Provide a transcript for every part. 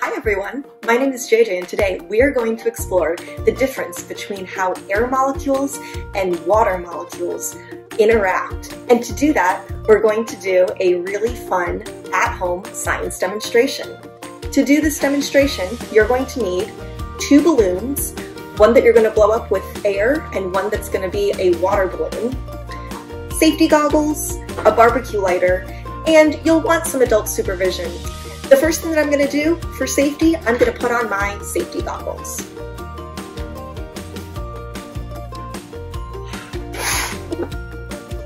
Hi everyone, my name is JJ and today we are going to explore the difference between how air molecules and water molecules interact. And to do that, we're going to do a really fun at-home science demonstration. To do this demonstration, you're going to need two balloons, one that you're going to blow up with air and one that's going to be a water balloon, safety goggles, a barbecue lighter, and you'll want some adult supervision. The first thing that I'm gonna do for safety, I'm gonna put on my safety goggles.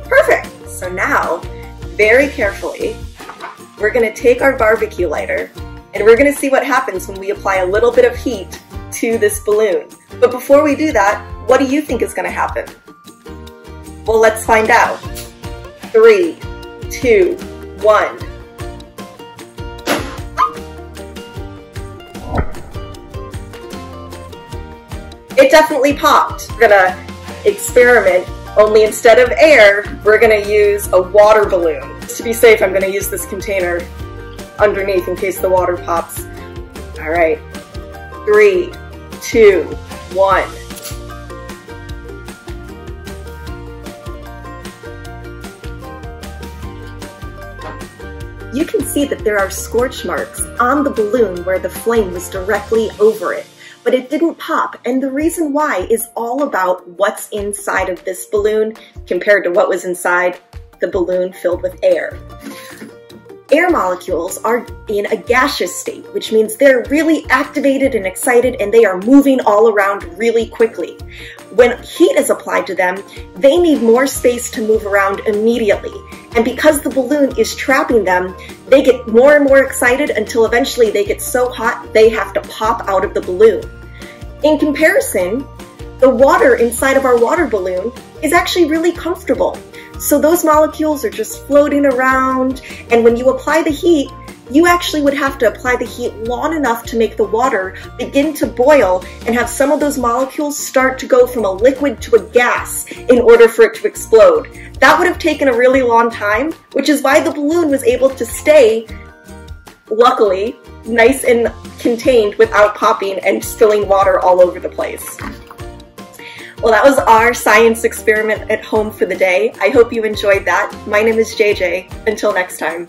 Perfect, so now, very carefully, we're gonna take our barbecue lighter and we're gonna see what happens when we apply a little bit of heat to this balloon. But before we do that, what do you think is gonna happen? Well, let's find out. Three, two, one. It definitely popped. We're gonna experiment, only instead of air, we're gonna use a water balloon. To be safe, I'm gonna use this container underneath in case the water pops. All right, three, two, one. You can see that there are scorch marks on the balloon where the flame was directly over it but it didn't pop. And the reason why is all about what's inside of this balloon compared to what was inside the balloon filled with air. Air molecules are in a gaseous state, which means they're really activated and excited and they are moving all around really quickly. When heat is applied to them, they need more space to move around immediately. And because the balloon is trapping them, they get more and more excited until eventually they get so hot they have to pop out of the balloon. In comparison, the water inside of our water balloon is actually really comfortable. So those molecules are just floating around, and when you apply the heat, you actually would have to apply the heat long enough to make the water begin to boil and have some of those molecules start to go from a liquid to a gas in order for it to explode. That would have taken a really long time, which is why the balloon was able to stay, luckily, nice and contained without popping and spilling water all over the place. Well, that was our science experiment at home for the day. I hope you enjoyed that. My name is JJ. Until next time.